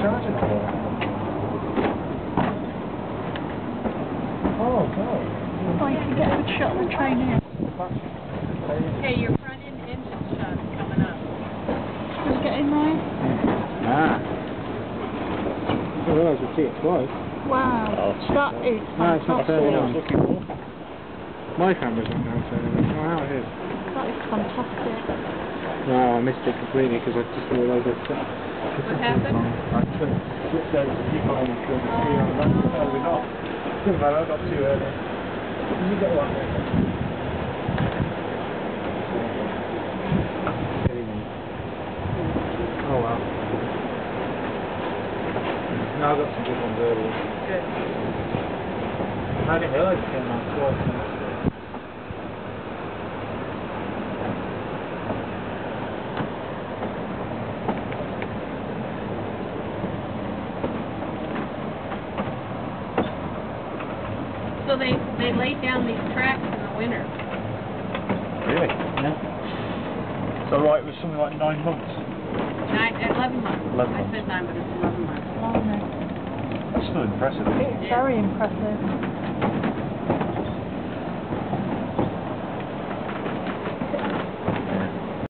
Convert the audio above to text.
charge it for? Oh, God. Oh, you can get a shuttle train in. Okay, your front end engine shot's coming up. Should we get in there? Ah! I didn't realise we'd see it twice. Wow, oh, that is. No, it's not turning on. My camera's not now turning on. Oh, how it is. That is fantastic. No, I missed it completely because I just realised it. Uh, what happened? I couldn't switch over to people and couldn't on that. Oh, we're not. Doesn't matter, I got too early. You get one. Oh well. No, I got some good ones earlier. Good. I didn't realise it came out twice. So they, they laid down these tracks in the winter. Really? Yeah. So right, it was something like nine months. Nine, eleven months. Eleven I said nine, but it's eleven months. Blimey. Eh? That's still impressive. It's Very impressive.